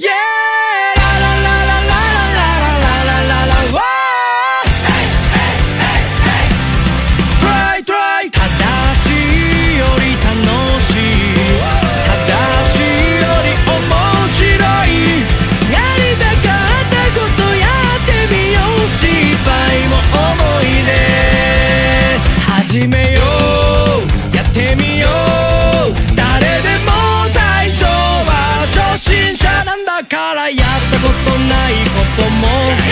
Yeah! からやったことないことも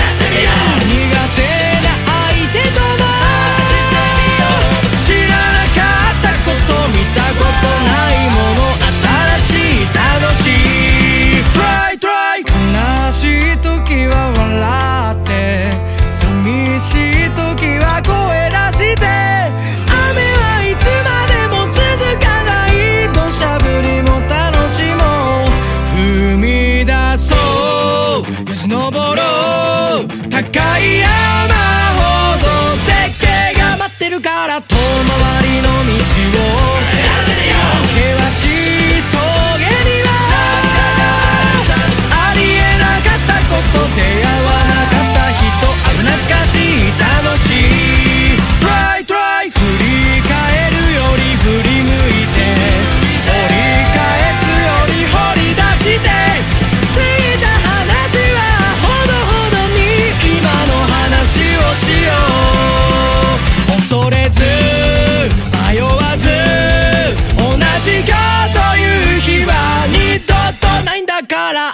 voilà,